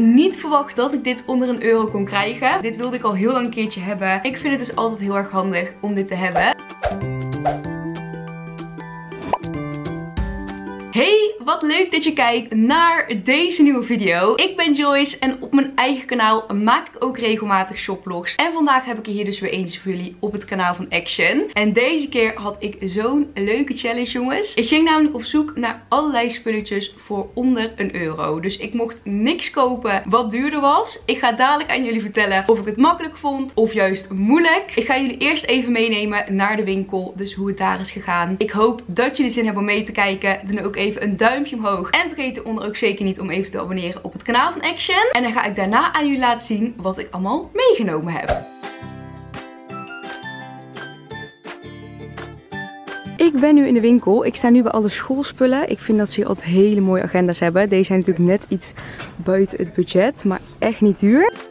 Niet verwacht dat ik dit onder een euro kon krijgen. Dit wilde ik al heel lang een keertje hebben. Ik vind het dus altijd heel erg handig om dit te hebben. Hey, leuk dat je kijkt naar deze nieuwe video. Ik ben Joyce en op mijn eigen kanaal maak ik ook regelmatig shopvlogs. En vandaag heb ik er hier dus weer eentje voor jullie op het kanaal van Action. En deze keer had ik zo'n leuke challenge jongens. Ik ging namelijk op zoek naar allerlei spulletjes voor onder een euro. Dus ik mocht niks kopen wat duurder was. Ik ga dadelijk aan jullie vertellen of ik het makkelijk vond of juist moeilijk. Ik ga jullie eerst even meenemen naar de winkel. Dus hoe het daar is gegaan. Ik hoop dat jullie zin hebben om mee te kijken. Doe ook even een omhoog. En vergeet eronder ook zeker niet om even te abonneren op het kanaal van Action. En dan ga ik daarna aan jullie laten zien wat ik allemaal meegenomen heb. Ik ben nu in de winkel. Ik sta nu bij alle schoolspullen. Ik vind dat ze hier altijd hele mooie agenda's hebben. Deze zijn natuurlijk net iets buiten het budget, maar echt niet duur.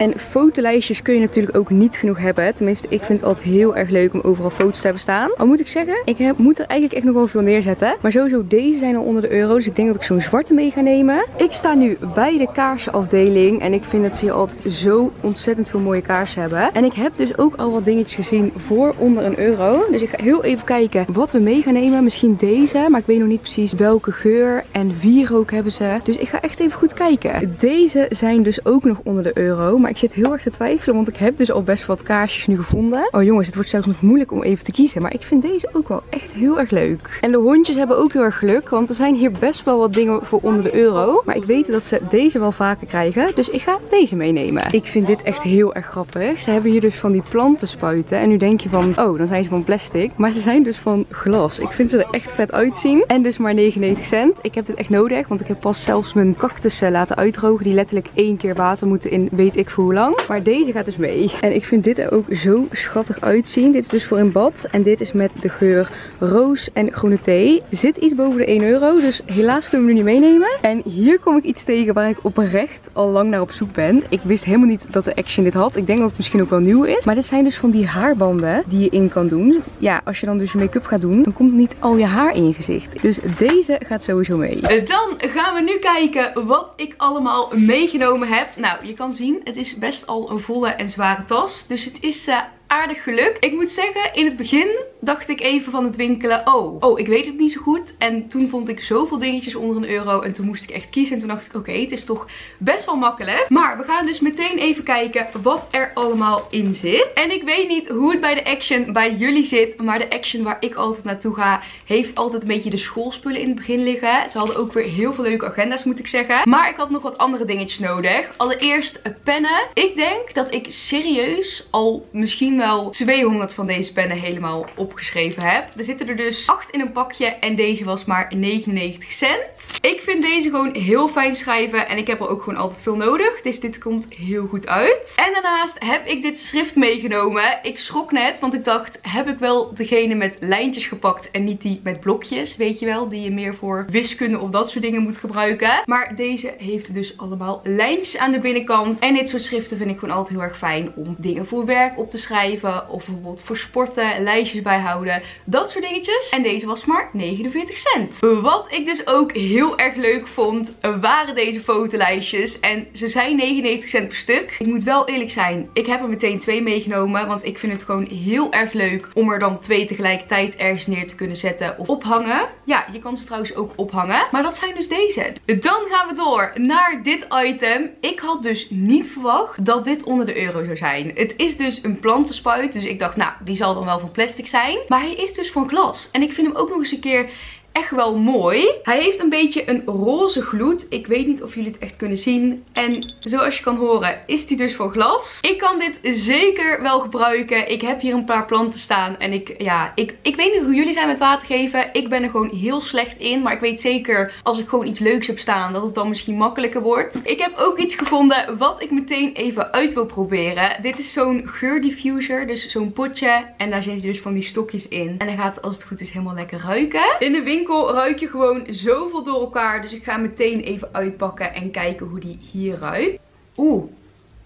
En fotolijstjes kun je natuurlijk ook niet genoeg hebben. Tenminste, ik vind het altijd heel erg leuk om overal foto's te hebben staan. Al moet ik zeggen, ik heb, moet er eigenlijk echt nog wel veel neerzetten. Maar sowieso, deze zijn al onder de euro. Dus ik denk dat ik zo'n zwarte mee ga nemen. Ik sta nu bij de kaarsafdeling. En ik vind dat ze hier altijd zo ontzettend veel mooie kaarsen hebben. En ik heb dus ook al wat dingetjes gezien voor onder een euro. Dus ik ga heel even kijken wat we mee gaan nemen. Misschien deze, maar ik weet nog niet precies welke geur en wierook hebben ze. Dus ik ga echt even goed kijken. Deze zijn dus ook nog onder de euro. Maar ik zit heel erg te twijfelen, want ik heb dus al best wat kaarsjes nu gevonden. Oh jongens, het wordt zelfs nog moeilijk om even te kiezen. Maar ik vind deze ook wel echt heel erg leuk. En de hondjes hebben ook heel erg geluk, want er zijn hier best wel wat dingen voor onder de euro. Maar ik weet dat ze deze wel vaker krijgen, dus ik ga deze meenemen. Ik vind dit echt heel erg grappig. Ze hebben hier dus van die planten spuiten. En nu denk je van, oh, dan zijn ze van plastic. Maar ze zijn dus van glas. Ik vind ze er echt vet uitzien. En dus maar 99 cent. Ik heb dit echt nodig, want ik heb pas zelfs mijn cactussen laten uitdrogen. Die letterlijk één keer water moeten in weet ik voor hoe lang. Maar deze gaat dus mee. En ik vind dit er ook zo schattig uitzien. Dit is dus voor een bad. En dit is met de geur roos en groene thee. Zit iets boven de 1 euro. Dus helaas kunnen we hem nu niet meenemen. En hier kom ik iets tegen waar ik oprecht al lang naar op zoek ben. Ik wist helemaal niet dat de Action dit had. Ik denk dat het misschien ook wel nieuw is. Maar dit zijn dus van die haarbanden die je in kan doen. Ja, als je dan dus je make-up gaat doen, dan komt niet al je haar in je gezicht. Dus deze gaat sowieso mee. Dan gaan we nu kijken wat ik allemaal meegenomen heb. Nou, je kan zien, het is best al een volle en zware tas. Dus het is uh, aardig gelukt. Ik moet zeggen, in het begin dacht ik even van het winkelen, oh, oh, ik weet het niet zo goed. En toen vond ik zoveel dingetjes onder een euro en toen moest ik echt kiezen. En toen dacht ik, oké, het is toch best wel makkelijk. Maar we gaan dus meteen even kijken wat er allemaal in zit. En ik weet niet hoe het bij de Action bij jullie zit, maar de Action waar ik altijd naartoe ga, heeft altijd een beetje de schoolspullen in het begin liggen. Ze hadden ook weer heel veel leuke agenda's, moet ik zeggen. Maar ik had nog wat andere dingetjes nodig. Allereerst pennen. Ik denk dat ik serieus al misschien wel 200 van deze pennen helemaal opgeschreven heb. Er zitten er dus 8 in een pakje en deze was maar 99 cent. Ik vind deze gewoon heel fijn schrijven en ik heb er ook gewoon altijd veel nodig. Dus dit komt heel goed uit. En daarnaast heb ik dit schrift meegenomen. Ik schrok net, want ik dacht, heb ik wel degene met lijntjes gepakt en niet die met blokjes, weet je wel, die je meer voor wiskunde of dat soort dingen moet gebruiken. Maar deze heeft dus allemaal lijntjes aan de binnenkant. En dit soort schriften vind ik gewoon altijd heel erg fijn om dingen voor werk op te schrijven of bijvoorbeeld voor sporten, lijstjes bijhouden. Dat soort dingetjes. En deze was maar 49 cent. Wat ik dus ook heel erg leuk vond, waren deze fotolijstjes. En ze zijn 99 cent per stuk. Ik moet wel eerlijk zijn, ik heb er meteen twee meegenomen. Want ik vind het gewoon heel erg leuk om er dan twee tegelijkertijd ergens neer te kunnen zetten of ophangen. Ja, je kan ze trouwens ook ophangen. Maar dat zijn dus deze. Dan gaan we door naar dit item. Ik had dus niet verwacht dat dit onder de euro zou zijn. Het is dus een Dus ik dacht, nou, die zal dan wel van plastic zijn. Maar hij is dus van glas. En ik vind hem ook nog eens een keer echt wel mooi. Hij heeft een beetje een roze gloed. Ik weet niet of jullie het echt kunnen zien. En zoals je kan horen is die dus van glas. Ik kan dit zeker wel gebruiken. Ik heb hier een paar planten staan. En ik, ja, ik, ik weet niet hoe jullie zijn met water geven. Ik ben er gewoon heel slecht in. Maar ik weet zeker als ik gewoon iets leuks heb staan dat het dan misschien makkelijker wordt. Ik heb ook iets gevonden wat ik meteen even uit wil proberen. Dit is zo'n geurdiffuser. Dus zo'n potje. En daar zit je dus van die stokjes in. En dan gaat het als het goed is helemaal lekker ruiken. In de winkel winkel ruik je gewoon zoveel door elkaar. Dus ik ga meteen even uitpakken en kijken hoe die hier ruikt. Oeh,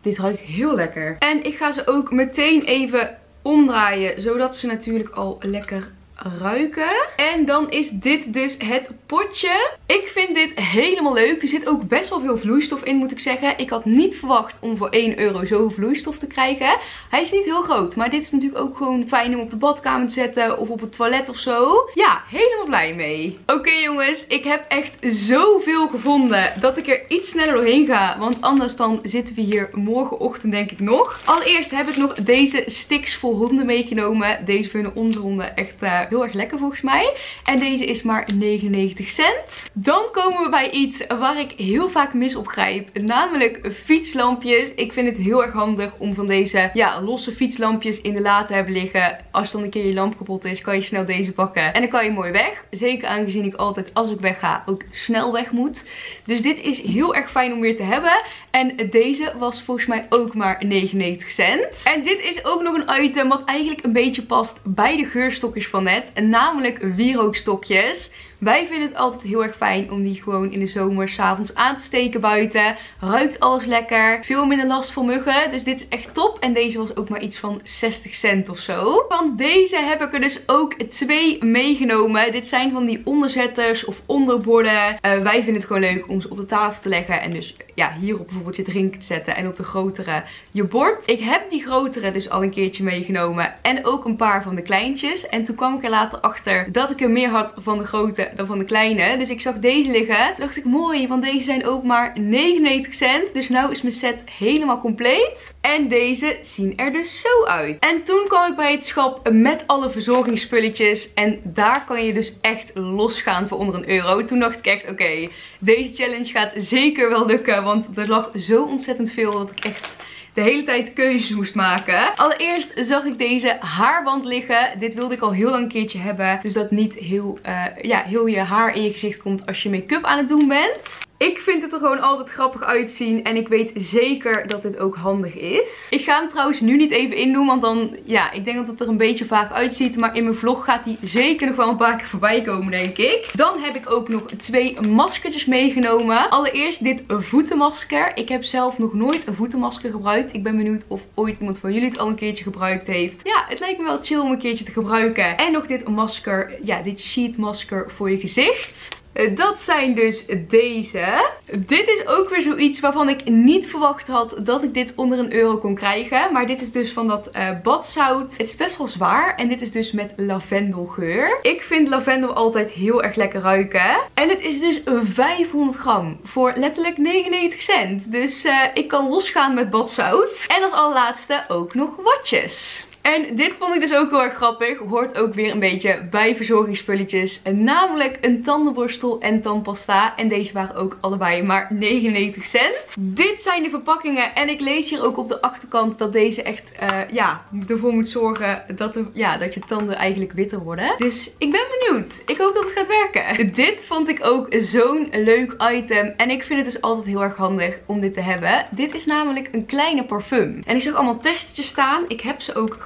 dit ruikt heel lekker. En ik ga ze ook meteen even omdraaien. Zodat ze natuurlijk al lekker ruiken. En dan is dit dus het potje. Ik vind dit helemaal leuk. Er zit ook best wel veel vloeistof in moet ik zeggen. Ik had niet verwacht om voor 1 euro zoveel vloeistof te krijgen. Hij is niet heel groot. Maar dit is natuurlijk ook gewoon fijn om op de badkamer te zetten. Of op het toilet of zo. Ja, helemaal blij mee. Oké jongens, ik heb echt zoveel gevonden dat ik er iets sneller doorheen ga. Want anders dan zitten we hier morgenochtend denk ik nog. Allereerst heb ik nog deze sticks voor honden meegenomen. Deze vinden onze honden echt uh, heel erg lekker volgens mij. En deze is maar 99 cent. Dan komen we bij iets waar ik heel vaak mis op grijp. Namelijk fietslampjes. Ik vind het heel erg handig om van deze ja, losse fietslampjes in de la te hebben liggen. Als dan een keer je lamp kapot is, kan je snel deze pakken. En dan kan je mooi weg. Zeker aangezien ik altijd als ik wegga ook snel weg moet. Dus dit is heel erg fijn om weer te hebben. En deze was volgens mij ook maar 99 cent. En dit is ook nog een item wat eigenlijk een beetje past bij de geurstokjes van net. En namelijk wierookstokjes. Wij vinden het altijd heel erg fijn om die gewoon in de zomer s'avonds aan te steken buiten. Ruikt alles lekker. Veel minder last van muggen. Dus dit is echt top. En deze was ook maar iets van 60 cent of zo. Van deze heb ik er dus ook twee meegenomen. Dit zijn van die onderzetters of onderborden. Uh, wij vinden het gewoon leuk om ze op de tafel te leggen. En dus ja, hierop bijvoorbeeld je drinken te zetten. En op de grotere je bord. Ik heb die grotere dus al een keertje meegenomen. En ook een paar van de kleintjes. En toen kwam ik er later achter dat ik er meer had van de grote dan van de kleine. Dus ik zag deze liggen. Toen dacht ik mooi, want deze zijn ook maar 99 cent. Dus nou is mijn set helemaal compleet. En deze zien er dus zo uit. En toen kwam ik bij het schap met alle verzorgingsspulletjes. En daar kan je dus echt losgaan voor onder een euro. Toen dacht ik echt, oké, deze challenge gaat zeker wel lukken. Want er lag zo ontzettend veel dat ik echt de hele tijd keuzes moest maken. Allereerst zag ik deze haarband liggen. Dit wilde ik al heel lang een keertje hebben. Dus dat niet heel, uh, ja, heel je haar in je gezicht komt als je make-up aan het doen bent. Ik vind het er gewoon altijd grappig uitzien. En ik weet zeker dat dit ook handig is. Ik ga hem trouwens nu niet even in doen. Want dan, ja, ik denk dat het er een beetje vaak uitziet. Maar in mijn vlog gaat hij zeker nog wel een paar keer voorbij komen, denk ik. Dan heb ik ook nog twee maskertjes meegenomen. Allereerst dit voetenmasker. Ik heb zelf nog nooit een voetenmasker gebruikt. Ik ben benieuwd of ooit iemand van jullie het al een keertje gebruikt heeft. Ja, het lijkt me wel chill om een keertje te gebruiken. En nog dit masker, ja, dit sheet masker voor je gezicht. Eh, dat zijn dus deze. Dit is ook weer zoiets waarvan ik niet verwacht had dat ik dit onder een euro kon krijgen. Maar dit is dus van dat uh, badzout. Het is best wel zwaar. En dit is dus met lavendelgeur. Ik vind lavendel altijd heel erg lekker ruiken. En het is dus 500 gram voor letterlijk 99 cent. Dus uh, ik kan losgaan met badzout. En als allerlaatste ook nog watjes. En dit vond ik dus ook heel erg grappig. Hoort ook weer een beetje bij verzorgingsspulletjes. Namelijk een tandenborstel en tandpasta. En deze waren ook allebei maar 99 cent. Dit zijn de verpakkingen. En ik lees hier ook op de achterkant dat deze echt uh, ja, ervoor moet zorgen dat, ja, dat je tanden eigenlijk witter worden. Dus ik ben benieuwd. Ik hoop dat het gaat werken. Dit vond ik ook zo'n leuk item. En ik vind het dus altijd heel erg handig om dit te hebben. Dit is namelijk een kleine parfum. En ik zag allemaal testjes staan. Ik heb ze ook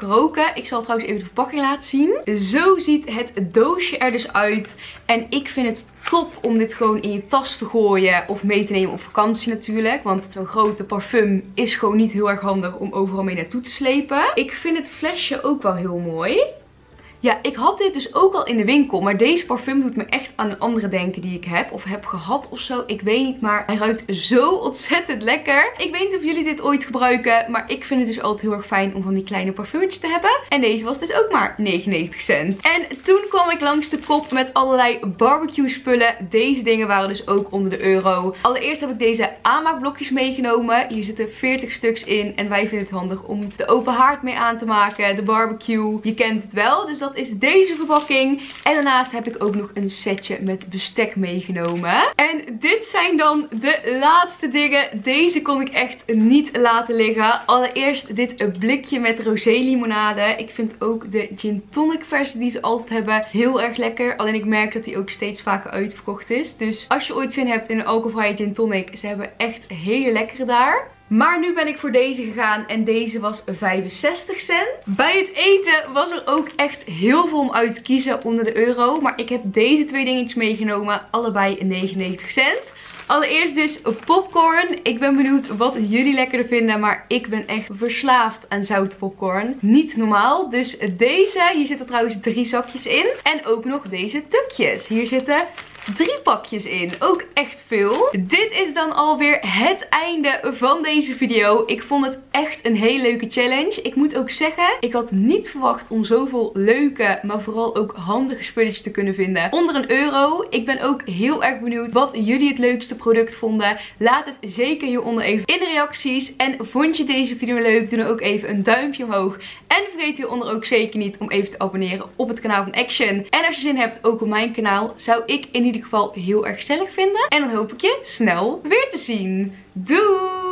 ik zal trouwens even de verpakking laten zien. Zo ziet het doosje er dus uit. En ik vind het top om dit gewoon in je tas te gooien of mee te nemen op vakantie natuurlijk. Want zo'n grote parfum is gewoon niet heel erg handig om overal mee naartoe te slepen. Ik vind het flesje ook wel heel mooi. Ja, ik had dit dus ook al in de winkel. Maar deze parfum doet me echt aan een andere denken die ik heb. Of heb gehad of zo. Ik weet niet. Maar hij ruikt zo ontzettend lekker. Ik weet niet of jullie dit ooit gebruiken. Maar ik vind het dus altijd heel erg fijn om van die kleine parfumetjes te hebben. En deze was dus ook maar 99 cent. En toen kwam ik langs de kop met allerlei barbecue spullen. Deze dingen waren dus ook onder de euro. Allereerst heb ik deze aanmaakblokjes meegenomen. Hier zitten 40 stuks in. En wij vinden het handig om de open haard mee aan te maken. De barbecue. Je kent het wel. Dus dat dat is deze verpakking. En daarnaast heb ik ook nog een setje met bestek meegenomen. En dit zijn dan de laatste dingen. Deze kon ik echt niet laten liggen. Allereerst dit blikje met rosé limonade. Ik vind ook de gin tonic versie die ze altijd hebben heel erg lekker. Alleen ik merk dat die ook steeds vaker uitverkocht is. Dus als je ooit zin hebt in een alcoholvrije gin tonic. Ze hebben echt hele lekkere daar. Maar nu ben ik voor deze gegaan en deze was 65 cent. Bij het eten was er ook echt heel veel om uit te kiezen onder de euro. Maar ik heb deze twee dingetjes meegenomen, allebei 99 cent. Allereerst dus popcorn. Ik ben benieuwd wat jullie lekkerder vinden. Maar ik ben echt verslaafd aan zoute popcorn. Niet normaal. Dus deze. Hier zitten trouwens drie zakjes in. En ook nog deze tukjes. Hier zitten drie pakjes in. Ook echt veel. Dit is dan alweer het einde van deze video. Ik vond het echt een hele leuke challenge. Ik moet ook zeggen, ik had niet verwacht om zoveel leuke, maar vooral ook handige spulletjes te kunnen vinden. Onder een euro. Ik ben ook heel erg benieuwd wat jullie het leukste product vonden. Laat het zeker hieronder even in de reacties. En vond je deze video leuk? Doe dan ook even een duimpje omhoog. En vergeet hieronder ook zeker niet om even te abonneren op het kanaal van Action. En als je zin hebt ook op mijn kanaal, zou ik in ieder geval heel erg gezellig vinden. En dan hoop ik je snel weer te zien. Doei!